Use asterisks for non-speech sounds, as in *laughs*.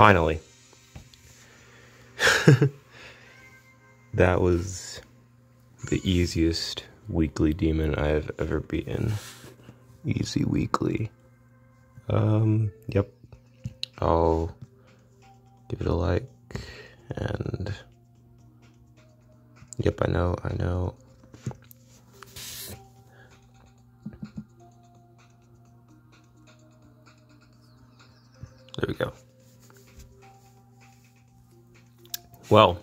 Finally. *laughs* that was the easiest weekly demon I've ever beaten. Easy weekly. Um, yep. I'll give it a like and yep, I know, I know. There we go. Well,